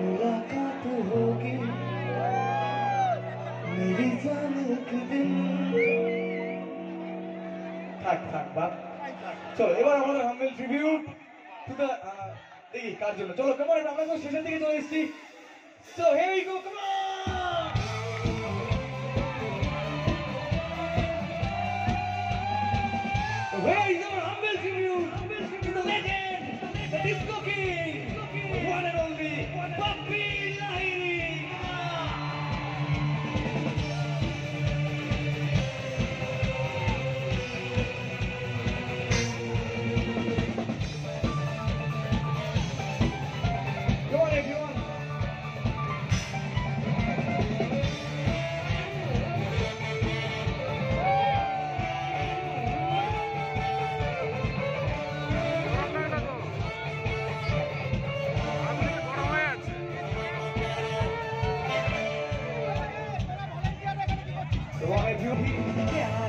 मुलाकात होगी मेरी जान एक दिन থাক থাক বাপ চলো এবার আমাদের হামবেল ট্রিবিউট টু দ্য দেখি কার জন্য চলো কেমন আমরা তো শেষের দিকে চলে এসেছি so hey we go come Where is our humble tribute to the legend, the disco king, one and only, Papi The one with beauty. Yeah.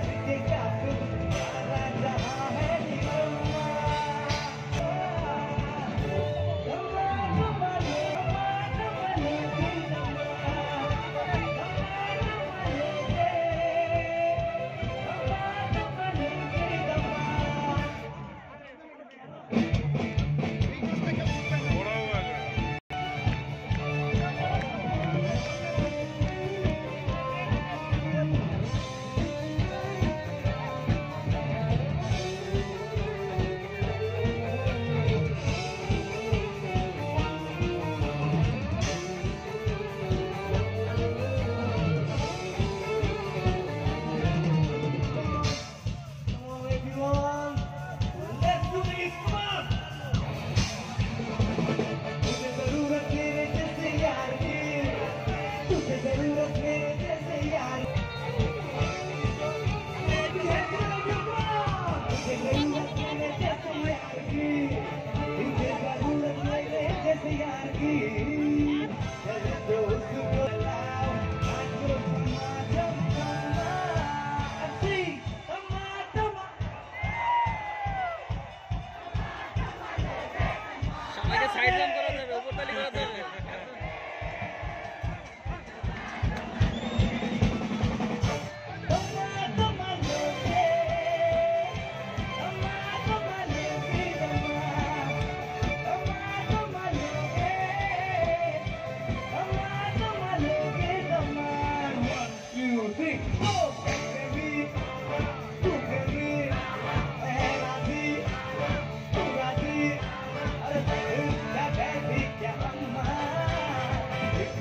সবাইকে সাইড লাইন করাতে হবে উপর তালি করাতে হবে